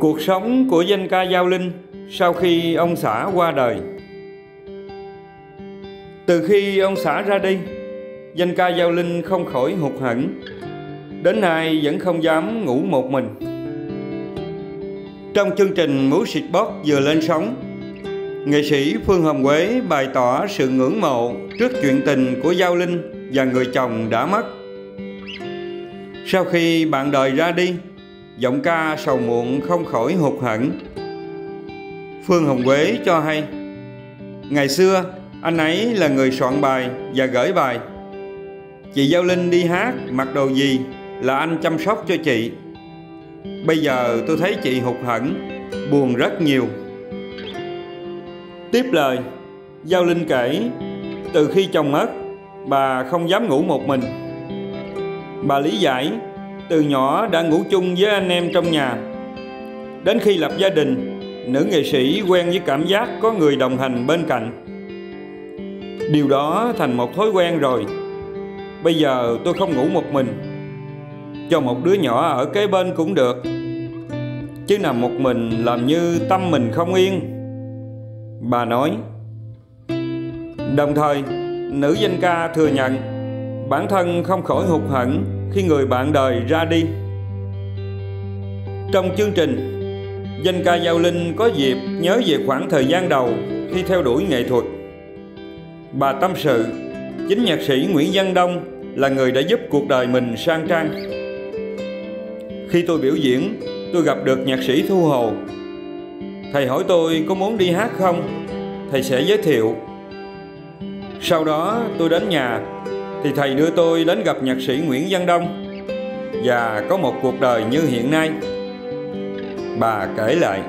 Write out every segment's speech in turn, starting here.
Cuộc sống của danh ca Giao Linh sau khi ông xã qua đời. Từ khi ông xã ra đi, danh ca Giao Linh không khỏi hụt hẫng. Đến nay vẫn không dám ngủ một mình. Trong chương trình Múa Xịt Bót vừa lên sóng Nghệ sĩ Phương Hồng Quế bày tỏ sự ngưỡng mộ trước chuyện tình của Giao Linh và người chồng đã mất. Sau khi bạn đời ra đi giọng ca sầu muộn không khỏi hụt hẫng. Phương hồng quế cho hay, ngày xưa, anh ấy là người soạn bài và gửi bài. Chị giao linh đi hát, mặc đồ gì là anh chăm sóc cho chị. Bây giờ tôi thấy chị hụt hẫng, buồn rất nhiều. Tiếp lời, giao linh kể, từ khi chồng mất, bà không dám ngủ một mình. Bà lý giải từ nhỏ đã ngủ chung với anh em trong nhà. Đến khi lập gia đình, nữ nghệ sĩ quen với cảm giác có người đồng hành bên cạnh. Điều đó thành một thói quen rồi. Bây giờ tôi không ngủ một mình. Cho một đứa nhỏ ở kế bên cũng được. Chứ nằm một mình làm như tâm mình không yên. Bà nói. Đồng thời, nữ danh ca thừa nhận bản thân không khỏi hụt hẫng khi người bạn đời ra đi. Trong chương trình, danh ca Giao Linh có dịp nhớ về khoảng thời gian đầu khi theo đuổi nghệ thuật. Bà tâm sự, chính nhạc sĩ Nguyễn Văn Đông là người đã giúp cuộc đời mình sang trang. Khi tôi biểu diễn, tôi gặp được nhạc sĩ Thu Hồ. Thầy hỏi tôi có muốn đi hát không? Thầy sẽ giới thiệu. Sau đó tôi đến nhà thì thầy đưa tôi đến gặp nhạc sĩ Nguyễn Văn Đông. Và có một cuộc đời như hiện nay. Bà kể lại.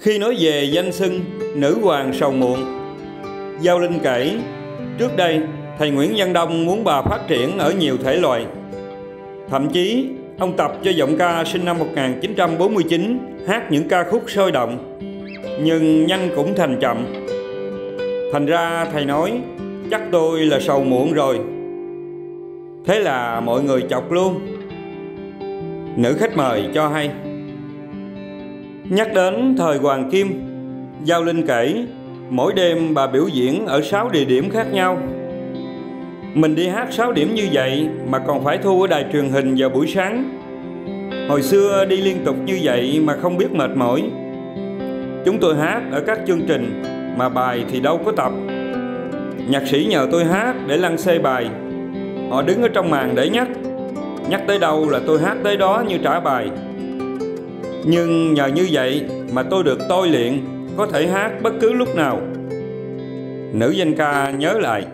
Khi nói về danh xưng nữ hoàng sầu muộn, Giao Linh kể, Trước đây, thầy Nguyễn Văn Đông muốn bà phát triển ở nhiều thể loại. Thậm chí, ông tập cho giọng ca sinh năm 1949 hát những ca khúc sôi động, Nhưng nhanh cũng thành chậm. Thành ra thầy nói chắc tôi là sầu muộn rồi. Thế là mọi người chọc luôn. Nữ khách mời cho hay. Nhắc đến thời hoàng kim, giao linh kể, mỗi đêm bà biểu diễn ở 6 địa điểm khác nhau. Mình đi hát 6 điểm như vậy mà còn phải thu ở đài truyền hình vào buổi sáng. Hồi xưa đi liên tục như vậy mà không biết mệt mỏi. Chúng tôi hát ở các chương trình mà bài thì đâu có tập. Nhạc sĩ nhờ tôi hát để lăn xê bài. Họ đứng ở trong màn để nhắc. Nhắc tới đâu là tôi hát tới đó như trả bài. Nhưng nhờ như vậy mà tôi được tôi luyện, Có thể hát bất cứ lúc nào. Nữ danh ca nhớ lại.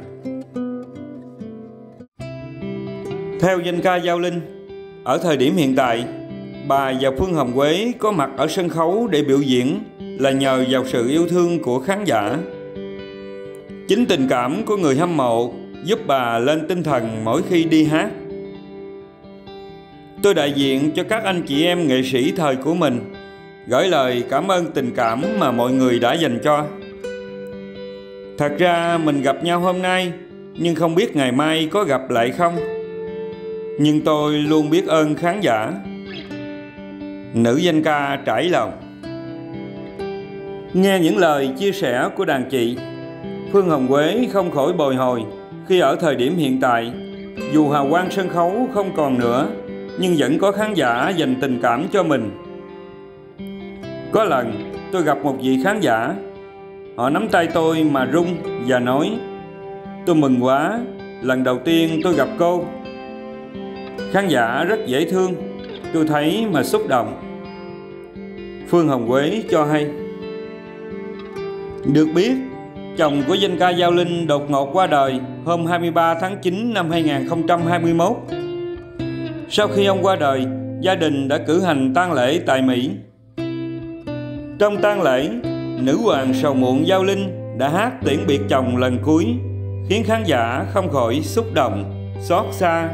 Theo danh ca Giao Linh, Ở thời điểm hiện tại, Bà và Phương Hồng Quế có mặt ở sân khấu để biểu diễn Là nhờ vào sự yêu thương của khán giả. Chính tình cảm của người hâm mộ giúp bà lên tinh thần mỗi khi đi hát. Tôi đại diện cho các anh chị em nghệ sĩ thời của mình, gửi lời cảm ơn tình cảm mà mọi người đã dành cho. Thật ra mình gặp nhau hôm nay, nhưng không biết ngày mai có gặp lại không. Nhưng tôi luôn biết ơn khán giả. Nữ danh ca trải lòng. Nghe những lời chia sẻ của đàn chị Phương Hồng Quế không khỏi bồi hồi khi ở thời điểm hiện tại, dù hào quang sân khấu không còn nữa, nhưng vẫn có khán giả dành tình cảm cho mình. Có lần tôi gặp một vị khán giả, họ nắm tay tôi mà rung và nói Tôi mừng quá, lần đầu tiên tôi gặp cô. Khán giả rất dễ thương, tôi thấy mà xúc động. Phương Hồng Quế cho hay Được biết chồng của danh ca Giao Linh đột ngột qua đời hôm 23 tháng 9 năm 2021. Sau khi ông qua đời, gia đình đã cử hành tang lễ tại Mỹ. Trong tang lễ, nữ hoàng sầu muộn Giao Linh đã hát tiễn biệt chồng lần cuối, khiến khán giả không khỏi xúc động, xót xa